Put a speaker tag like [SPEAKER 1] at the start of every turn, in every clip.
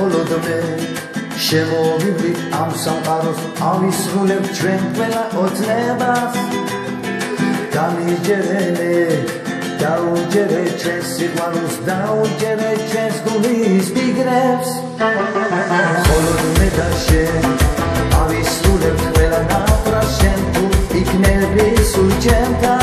[SPEAKER 1] მხოლოდ მე შემოვივლით ამ სამყაროს ამისრულებ ჩვენ ყველა ოცნებას. გამიჯერენე დაუჯერე ჩვენ სიყვარულს დაუჯერე ჩვენს გულის ფიგრებს მხოლოდ მე და შენ ამისრულებ ყველა ნაფრას შენ თუ იქნები სულ ჩემთან.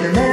[SPEAKER 1] in a minute.